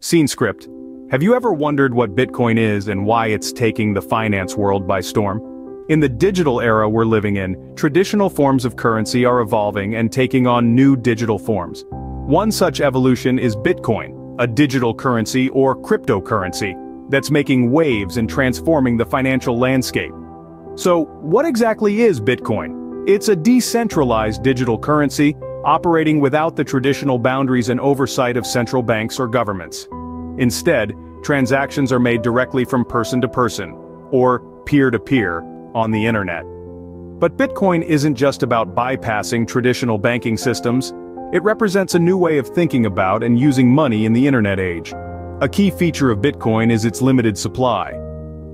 Scene script. Have you ever wondered what Bitcoin is and why it's taking the finance world by storm? In the digital era we're living in, traditional forms of currency are evolving and taking on new digital forms. One such evolution is Bitcoin, a digital currency or cryptocurrency that's making waves and transforming the financial landscape. So, what exactly is Bitcoin? It's a decentralized digital currency operating without the traditional boundaries and oversight of central banks or governments. Instead, transactions are made directly from person to person, or peer-to-peer, on the internet. But Bitcoin isn't just about bypassing traditional banking systems, it represents a new way of thinking about and using money in the internet age. A key feature of Bitcoin is its limited supply.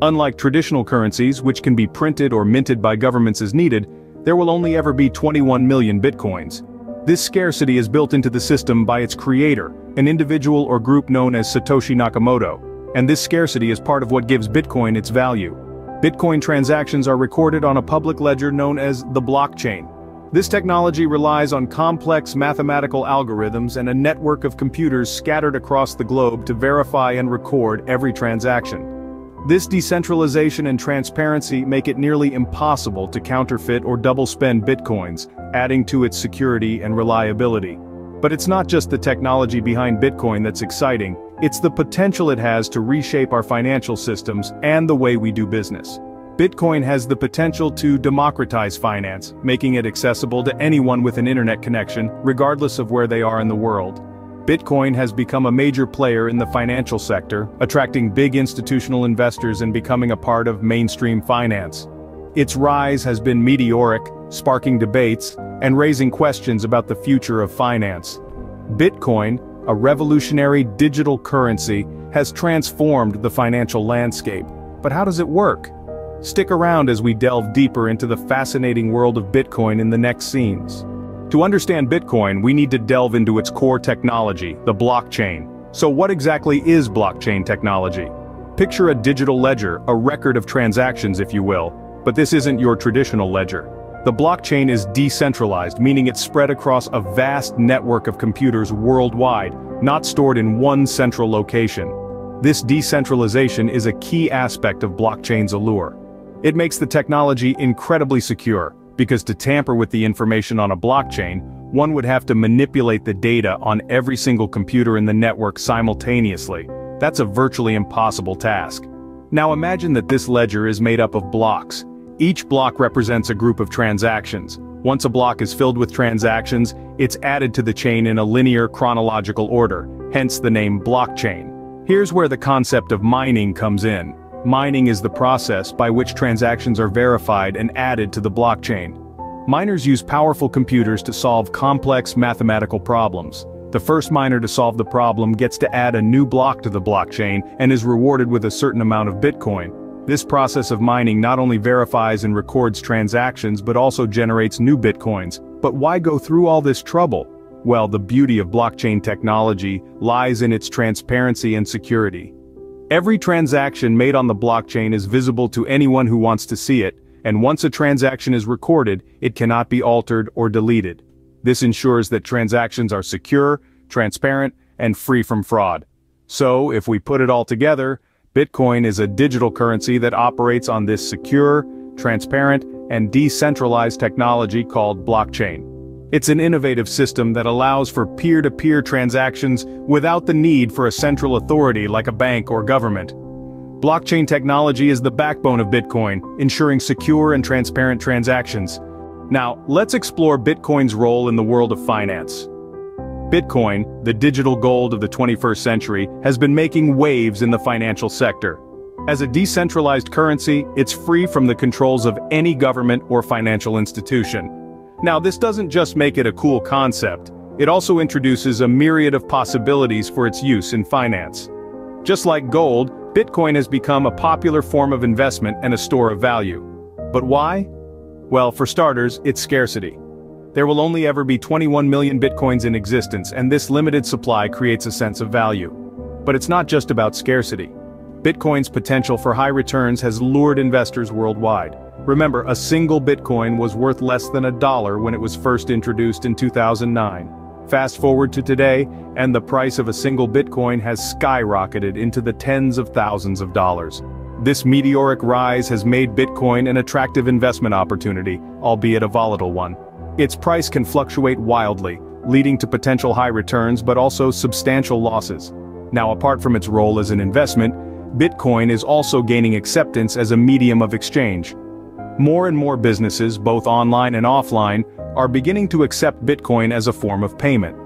Unlike traditional currencies which can be printed or minted by governments as needed, there will only ever be 21 million Bitcoins. This scarcity is built into the system by its creator, an individual or group known as Satoshi Nakamoto, and this scarcity is part of what gives Bitcoin its value. Bitcoin transactions are recorded on a public ledger known as the blockchain. This technology relies on complex mathematical algorithms and a network of computers scattered across the globe to verify and record every transaction. This decentralization and transparency make it nearly impossible to counterfeit or double-spend bitcoins, adding to its security and reliability. But it's not just the technology behind Bitcoin that's exciting, it's the potential it has to reshape our financial systems and the way we do business. Bitcoin has the potential to democratize finance, making it accessible to anyone with an internet connection, regardless of where they are in the world. Bitcoin has become a major player in the financial sector, attracting big institutional investors and becoming a part of mainstream finance. Its rise has been meteoric, sparking debates, and raising questions about the future of finance. Bitcoin, a revolutionary digital currency, has transformed the financial landscape. But how does it work? Stick around as we delve deeper into the fascinating world of Bitcoin in the next scenes. To understand Bitcoin, we need to delve into its core technology, the blockchain. So what exactly is blockchain technology? Picture a digital ledger, a record of transactions if you will, but this isn't your traditional ledger. The blockchain is decentralized, meaning it's spread across a vast network of computers worldwide, not stored in one central location. This decentralization is a key aspect of blockchain's allure. It makes the technology incredibly secure, because to tamper with the information on a blockchain, one would have to manipulate the data on every single computer in the network simultaneously. That's a virtually impossible task. Now imagine that this ledger is made up of blocks. Each block represents a group of transactions. Once a block is filled with transactions, it's added to the chain in a linear chronological order, hence the name blockchain. Here's where the concept of mining comes in. Mining is the process by which transactions are verified and added to the blockchain. Miners use powerful computers to solve complex mathematical problems. The first miner to solve the problem gets to add a new block to the blockchain and is rewarded with a certain amount of Bitcoin. This process of mining not only verifies and records transactions but also generates new Bitcoins. But why go through all this trouble? Well, the beauty of blockchain technology lies in its transparency and security. Every transaction made on the blockchain is visible to anyone who wants to see it, and once a transaction is recorded, it cannot be altered or deleted. This ensures that transactions are secure, transparent, and free from fraud. So, if we put it all together, Bitcoin is a digital currency that operates on this secure, transparent, and decentralized technology called blockchain. It's an innovative system that allows for peer-to-peer -peer transactions without the need for a central authority like a bank or government. Blockchain technology is the backbone of Bitcoin, ensuring secure and transparent transactions. Now, let's explore Bitcoin's role in the world of finance. Bitcoin, the digital gold of the 21st century, has been making waves in the financial sector. As a decentralized currency, it's free from the controls of any government or financial institution. Now this doesn't just make it a cool concept, it also introduces a myriad of possibilities for its use in finance. Just like gold, Bitcoin has become a popular form of investment and a store of value. But why? Well, for starters, its scarcity. There will only ever be 21 million Bitcoins in existence and this limited supply creates a sense of value. But it's not just about scarcity. Bitcoin's potential for high returns has lured investors worldwide. Remember, a single Bitcoin was worth less than a dollar when it was first introduced in 2009. Fast forward to today, and the price of a single Bitcoin has skyrocketed into the tens of thousands of dollars. This meteoric rise has made Bitcoin an attractive investment opportunity, albeit a volatile one. Its price can fluctuate wildly, leading to potential high returns but also substantial losses. Now apart from its role as an investment, Bitcoin is also gaining acceptance as a medium of exchange. More and more businesses, both online and offline, are beginning to accept Bitcoin as a form of payment.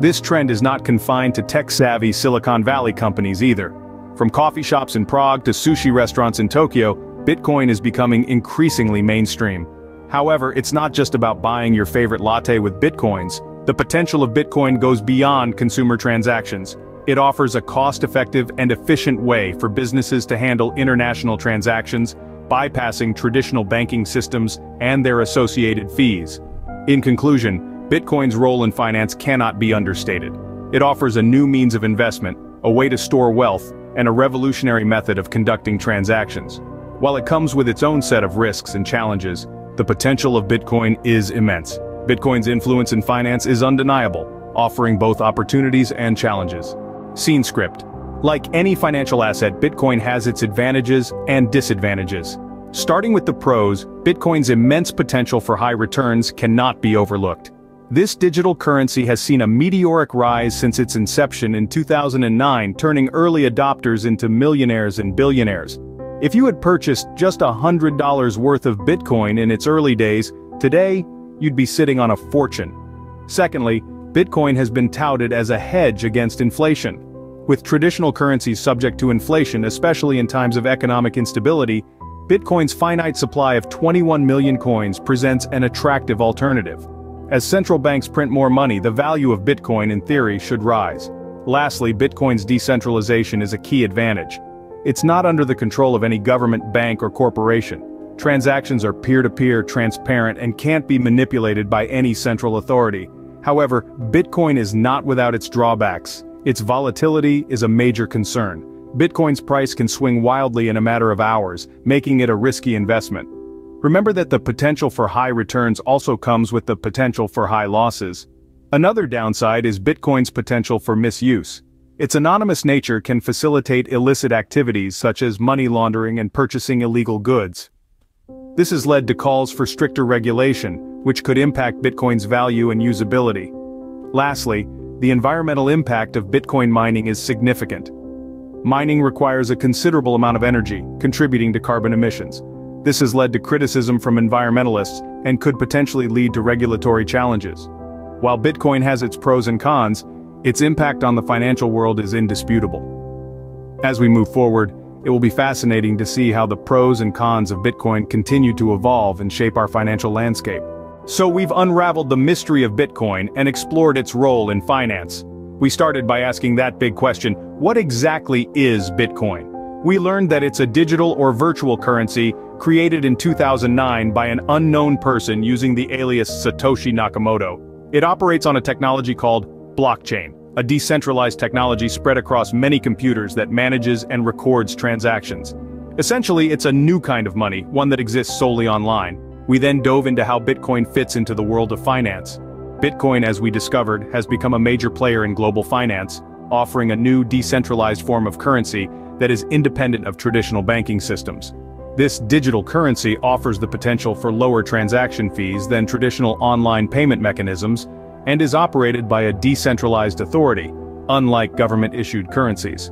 This trend is not confined to tech-savvy Silicon Valley companies either. From coffee shops in Prague to sushi restaurants in Tokyo, Bitcoin is becoming increasingly mainstream. However, it's not just about buying your favorite latte with Bitcoins. The potential of Bitcoin goes beyond consumer transactions. It offers a cost-effective and efficient way for businesses to handle international transactions, bypassing traditional banking systems and their associated fees. In conclusion, Bitcoin's role in finance cannot be understated. It offers a new means of investment, a way to store wealth, and a revolutionary method of conducting transactions. While it comes with its own set of risks and challenges, the potential of Bitcoin is immense. Bitcoin's influence in finance is undeniable, offering both opportunities and challenges. Scene script. Like any financial asset, Bitcoin has its advantages and disadvantages. Starting with the pros, Bitcoin's immense potential for high returns cannot be overlooked. This digital currency has seen a meteoric rise since its inception in 2009 turning early adopters into millionaires and billionaires. If you had purchased just $100 worth of Bitcoin in its early days, today, you'd be sitting on a fortune. Secondly, Bitcoin has been touted as a hedge against inflation. With traditional currencies subject to inflation especially in times of economic instability, Bitcoin's finite supply of 21 million coins presents an attractive alternative. As central banks print more money, the value of Bitcoin in theory should rise. Lastly, Bitcoin's decentralization is a key advantage. It's not under the control of any government, bank, or corporation. Transactions are peer-to-peer, -peer, transparent, and can't be manipulated by any central authority. However, Bitcoin is not without its drawbacks. Its volatility is a major concern. Bitcoin's price can swing wildly in a matter of hours, making it a risky investment. Remember that the potential for high returns also comes with the potential for high losses. Another downside is Bitcoin's potential for misuse. Its anonymous nature can facilitate illicit activities such as money laundering and purchasing illegal goods. This has led to calls for stricter regulation, which could impact Bitcoin's value and usability. Lastly, the environmental impact of Bitcoin mining is significant. Mining requires a considerable amount of energy, contributing to carbon emissions. This has led to criticism from environmentalists and could potentially lead to regulatory challenges. While Bitcoin has its pros and cons, its impact on the financial world is indisputable. As we move forward, it will be fascinating to see how the pros and cons of Bitcoin continue to evolve and shape our financial landscape. So we've unraveled the mystery of Bitcoin and explored its role in finance. We started by asking that big question, what exactly is Bitcoin? We learned that it's a digital or virtual currency created in 2009 by an unknown person using the alias Satoshi Nakamoto. It operates on a technology called blockchain, a decentralized technology spread across many computers that manages and records transactions. Essentially, it's a new kind of money, one that exists solely online. We then dove into how Bitcoin fits into the world of finance. Bitcoin, as we discovered, has become a major player in global finance, offering a new decentralized form of currency that is independent of traditional banking systems. This digital currency offers the potential for lower transaction fees than traditional online payment mechanisms and is operated by a decentralized authority, unlike government-issued currencies.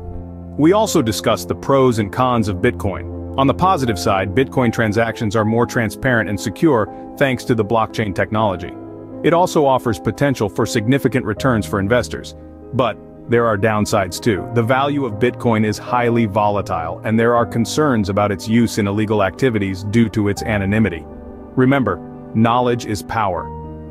We also discussed the pros and cons of Bitcoin. On the positive side, Bitcoin transactions are more transparent and secure thanks to the blockchain technology. It also offers potential for significant returns for investors. But, there are downsides too. The value of Bitcoin is highly volatile, and there are concerns about its use in illegal activities due to its anonymity. Remember, knowledge is power.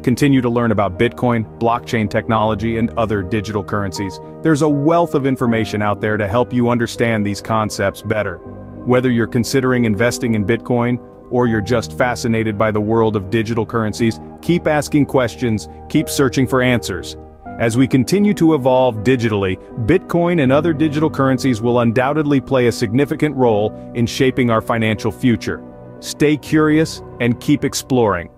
Continue to learn about Bitcoin, blockchain technology, and other digital currencies. There's a wealth of information out there to help you understand these concepts better. Whether you're considering investing in Bitcoin, or you're just fascinated by the world of digital currencies, keep asking questions, keep searching for answers. As we continue to evolve digitally, Bitcoin and other digital currencies will undoubtedly play a significant role in shaping our financial future. Stay curious and keep exploring.